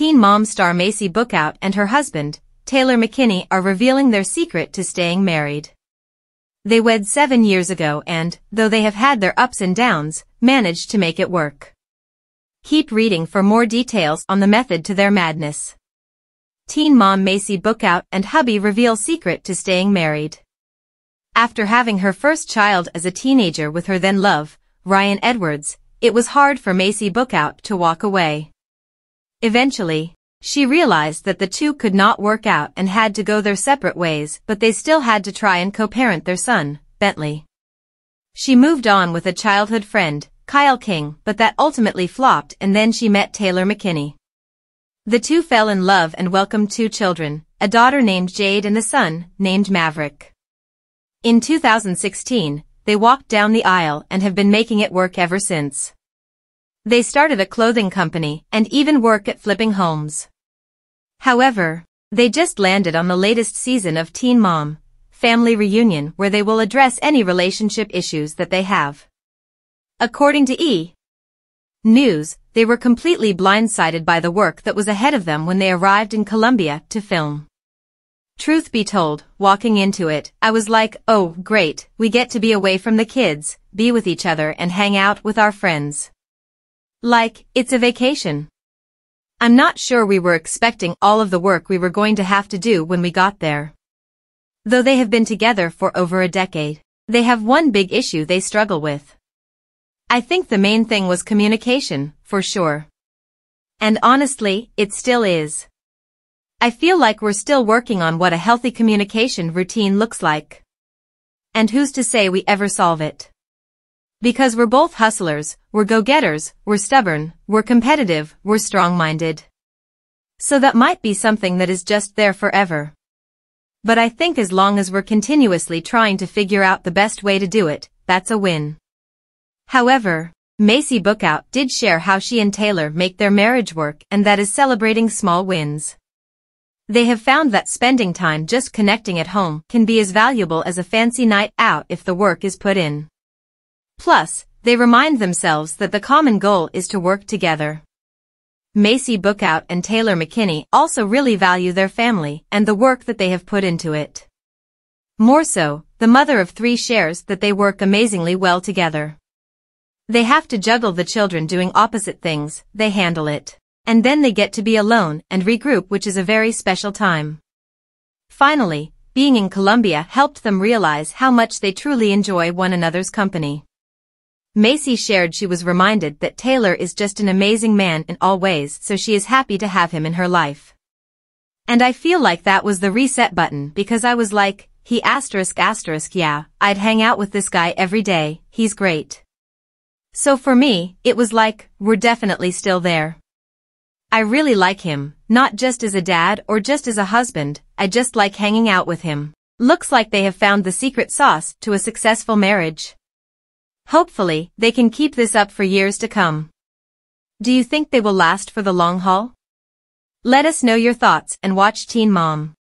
Teen Mom star Maci Bookout and her husband, Taylor McKinney are revealing their secret to staying married. They wed seven years ago and, though they have had their ups and downs, managed to make it work. Keep reading for more details on the method to their madness. Teen mom Maci Bookout and hubby reveal secret to staying married. After having her first child as a teenager with her then love, Ryan Edwards, it was hard for Maci Bookout to walk away. Eventually, she realized that the two could not work out and had to go their separate ways but they still had to try and co-parent their son, Bentley. She moved on with a childhood friend, Kyle King, but that ultimately flopped and then she met Taylor McKinney. The two fell in love and welcomed two children, a daughter named Jade and a son, named Maverick. In 2016, they walked down the aisle and have been making it work ever since. They started a clothing company and even work at flipping homes. However, they just landed on the latest season of Teen Mom, Family Reunion where they will address any relationship issues that they have. According to E! News, they were completely blindsided by the work that was ahead of them when they arrived in Colombia to film. Truth be told, walking into it, I was like, oh, great, we get to be away from the kids, be with each other and hang out with our friends. Like, it's a vacation. I'm not sure we were expecting all of the work we were going to have to do when we got there. Though they have been together for over a decade, they have one big issue they struggle with. I think the main thing was communication, for sure. And honestly, it still is. I feel like we're still working on what a healthy communication routine looks like. And who's to say we ever solve it? Because we're both hustlers, we're go-getters, we're stubborn, we're competitive, we're strong-minded. So that might be something that is just there forever. But I think as long as we're continuously trying to figure out the best way to do it, that's a win. However, Maci Bookout did share how she and Taylor make their marriage work and that is celebrating small wins. They have found that spending time just connecting at home can be as valuable as a fancy night out if the work is put in. Plus, they remind themselves that the common goal is to work together. Maci Bookout and Taylor McKinney also really value their family and the work that they have put into it. More so, the mother of three shares that they work amazingly well together. They have to juggle the children doing opposite things, they handle it. And then they get to be alone and regroup which is a very special time. Finally, being in Colombia helped them realize how much they truly enjoy one another's company. Maci shared she was reminded that Taylor is just an amazing man in all ways so she is happy to have him in her life. And I feel like that was the reset button because I was like, he asterisk asterisk yeah, I'd hang out with this guy every day, he's great. So for me, it was like, we're definitely still there. I really like him, not just as a dad or just as a husband, I just like hanging out with him. Looks like they have found the secret sauce to a successful marriage. Hopefully, they can keep this up for years to come. Do you think they will last for the long haul? Let us know your thoughts and watch Teen Mom.